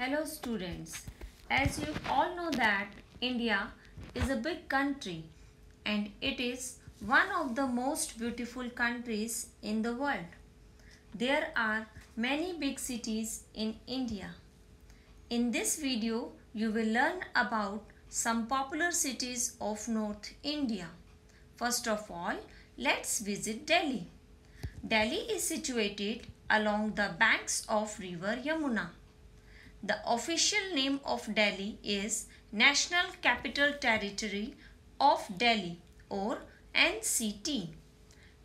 Hello students. As you all know that India is a big country and it is one of the most beautiful countries in the world. There are many big cities in India. In this video, you will learn about some popular cities of North India. First of all, let's visit Delhi. Delhi is situated along the banks of river Yamuna. The official name of Delhi is National Capital Territory of Delhi or NCT.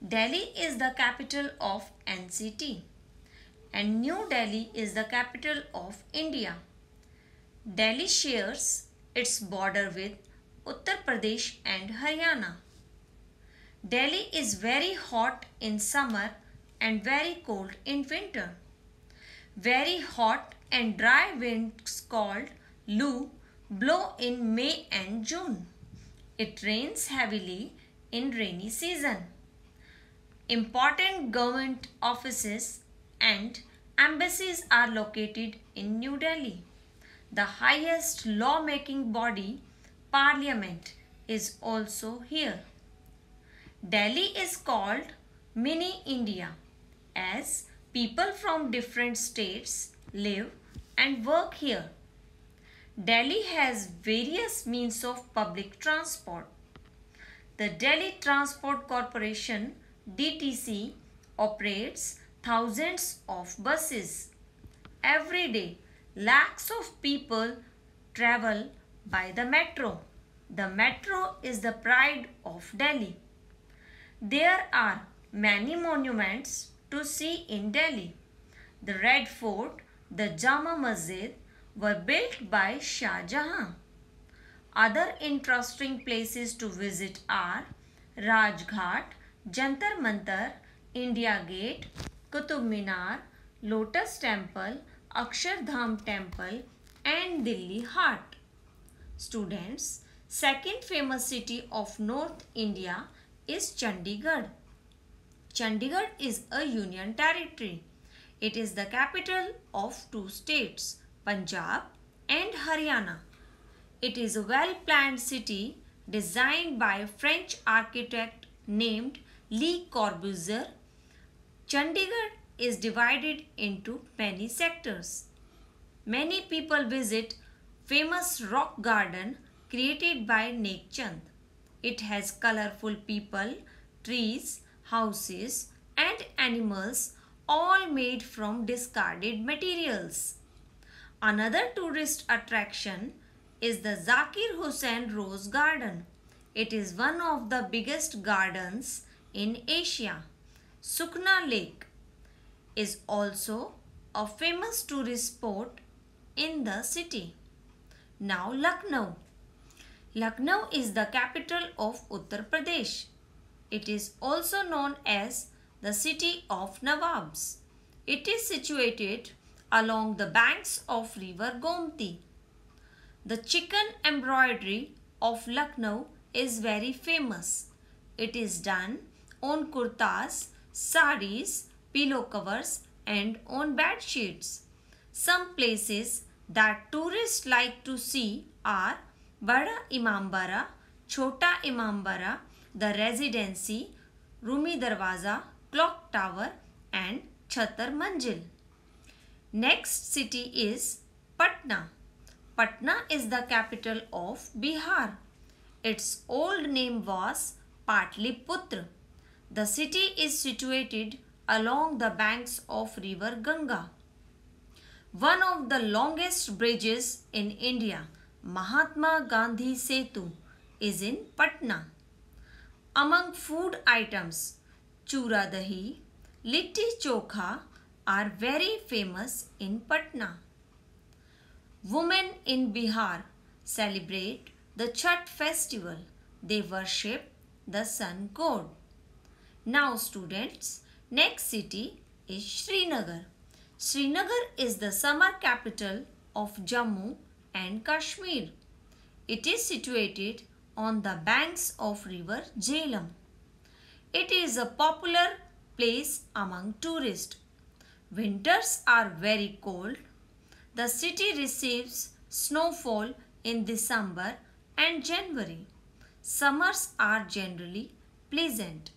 Delhi is the capital of NCT and New Delhi is the capital of India. Delhi shares its border with Uttar Pradesh and Haryana. Delhi is very hot in summer and very cold in winter. Very hot and dry winds called Lu blow in May and June. It rains heavily in rainy season. Important government offices and embassies are located in New Delhi. The highest law-making body, Parliament, is also here. Delhi is called Mini India as people from different states live and work here. Delhi has various means of public transport. The Delhi Transport Corporation DTC operates thousands of buses. Every day, lakhs of people travel by the metro. The metro is the pride of Delhi. There are many monuments to see in Delhi. The Red Fort, the Jama Masjid were built by Shah Jahan. Other interesting places to visit are Rajghat, Jantar Mantar, India Gate, Qutub Minar, Lotus Temple, Akshardham Temple and Delhi Haat. Students, second famous city of North India is Chandigarh. Chandigarh is a union territory. It is the capital of two states, Punjab and Haryana. It is a well-planned city designed by a French architect named Le Corbusier. Chandigarh is divided into many sectors. Many people visit famous rock garden created by Nek Chand. It has colorful people, trees, houses and animals all made from discarded materials. Another tourist attraction is the Zakir Hussain Rose Garden. It is one of the biggest gardens in Asia. Sukna Lake is also a famous tourist spot in the city. Now Lucknow. Lucknow is the capital of Uttar Pradesh. It is also known as the city of Nawabs. It is situated along the banks of river Gomti. The chikan embroidery of Lucknow is very famous. It is done on kurtas, saris, pillow covers and on bed sheets. Some places that tourists like to see are Bada Imambara, Chota Imambara, the Residency, Rumi Darwaza, Clock Tower and Chhatar Manjil. Next city is Patna. Patna is the capital of Bihar. Its old name was Patliputra. The city is situated along the banks of river Ganga. One of the longest bridges in India, Mahatma Gandhi Setu, is in Patna. Among food items, chura dahi, litti chokha are very famous in Patna. Women in Bihar celebrate the Chhath festival. They worship the sun god. Now students, next city is Srinagar. Srinagar is the summer capital of Jammu and Kashmir. It is situated on the banks of river Jhelum. It is a popular place among tourists. Winters are very cold. The city receives snowfall in December and January. Summers are generally pleasant.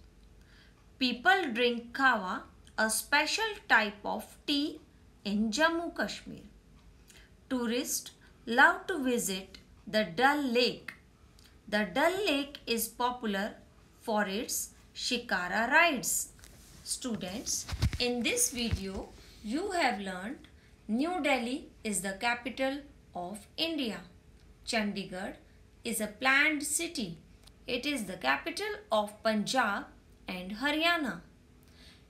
People drink kawa, a special type of tea in Jammu Kashmir. Tourists love to visit the Dal Lake. The Dal Lake is popular for its shikara rides. Students, in this video you have learned New Delhi is the capital of India. Chandigarh is a planned city. It is the capital of Punjab and Haryana.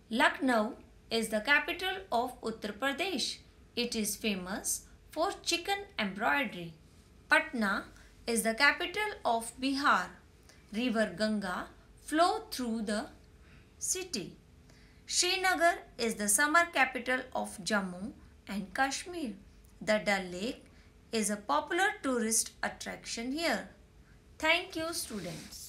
Lucknow is the capital of Uttar Pradesh. It is famous for chikan embroidery. Patna is the capital of Bihar. River Ganga flow through the city. Srinagar is the summer capital of Jammu and Kashmir. The Dal Lake is a popular tourist attraction here. Thank you students.